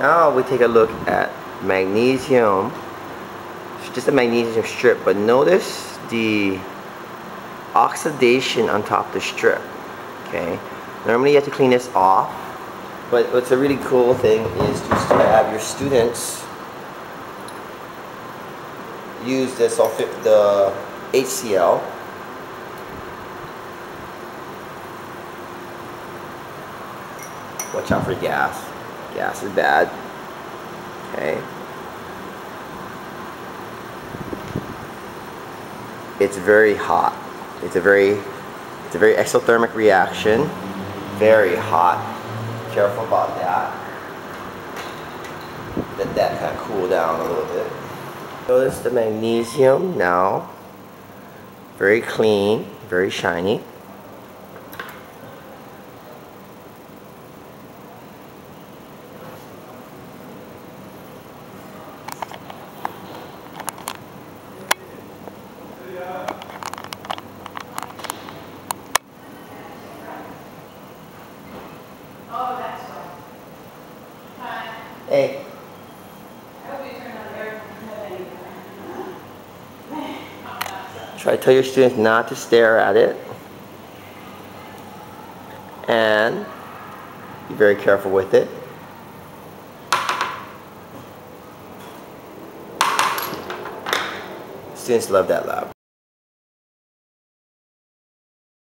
Now we take a look at magnesium. It's just a magnesium strip, but notice the oxidation on top of the strip. Okay. Normally you have to clean this off, but what's a really cool thing is to have your students use the sulfate, the HCl. Watch out for gas. Gas is bad. Okay. It's very hot. It's a very it's a very exothermic reaction. Very hot. Careful about that. Let that kind of cool down a little bit. Notice the magnesium now. Very clean, very shiny. Conditioning. try to tell your students not to stare at it. And be very careful with it. Students love that lab.